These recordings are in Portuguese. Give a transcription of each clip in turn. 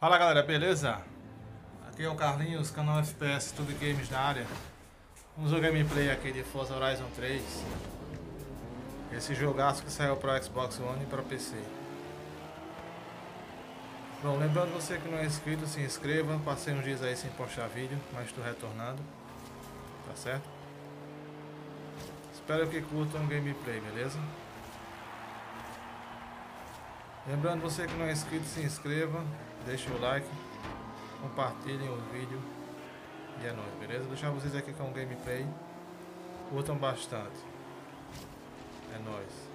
Fala galera, beleza? Aqui é o Carlinhos, canal FPS, tudo games na área. Vamos ver gameplay aqui de Forza Horizon 3. Esse jogaço que saiu para Xbox One e para PC. Bom, lembrando você que não é inscrito, se inscreva. Passei uns dias aí sem postar vídeo, mas estou retornando. Tá certo? Espero que curtam o gameplay, beleza? Lembrando você que não é inscrito, se inscreva, deixe o like, compartilhem o vídeo e é nóis, beleza? Vou deixar vocês aqui com o gameplay, curtam bastante, é nóis.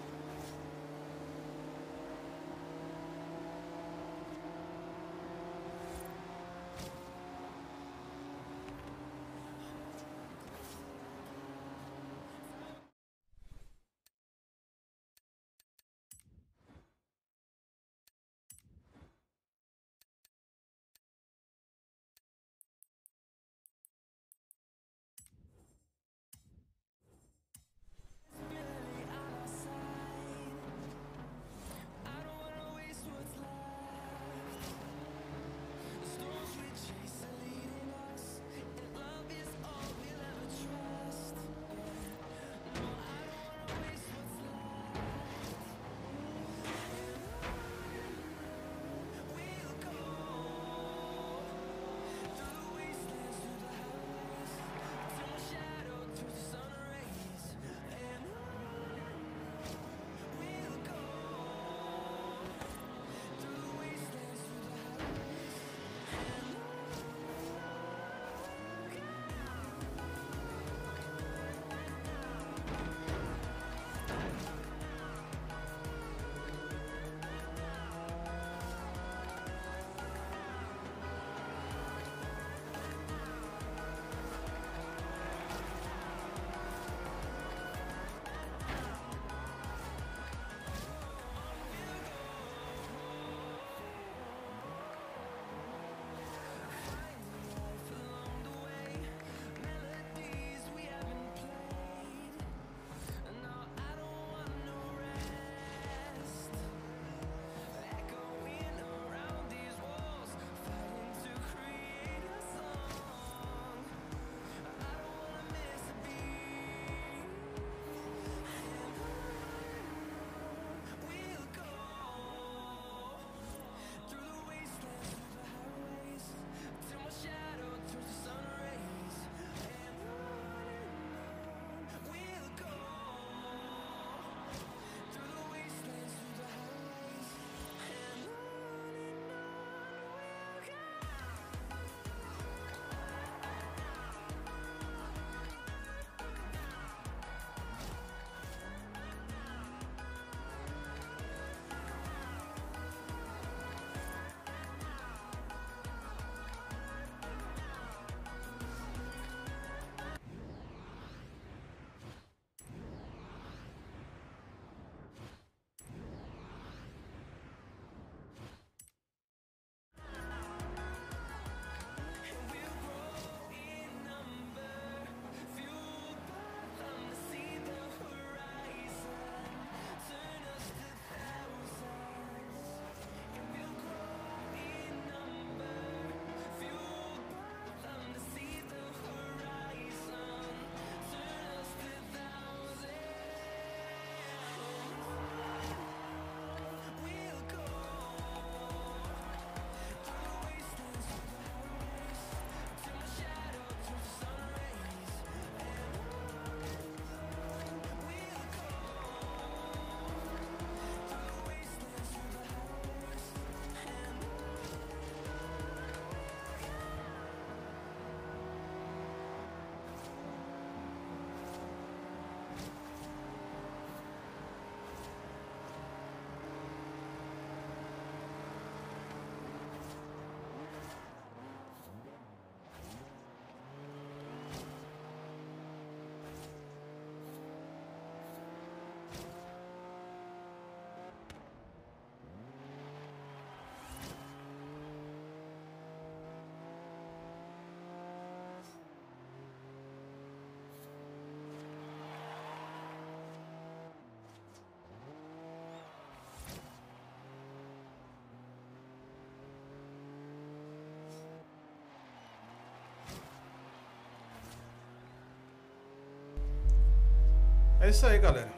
É isso aí, galera.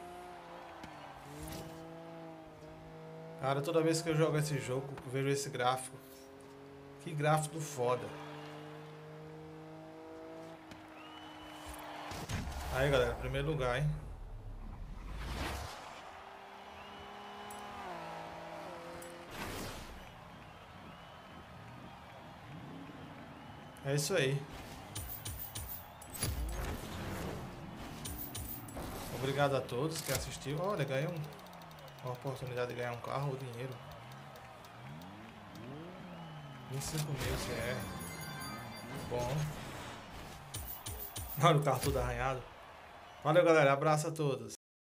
Cara, toda vez que eu jogo esse jogo, eu vejo esse gráfico. Que gráfico foda. Aí, galera, primeiro lugar, hein? É isso aí. Obrigado a todos que assistiram. Olha, ganhei um, uma oportunidade de ganhar um carro ou dinheiro. 25 mil CR. Bom. Olha o carro todo arranhado. Valeu, galera. Abraço a todos.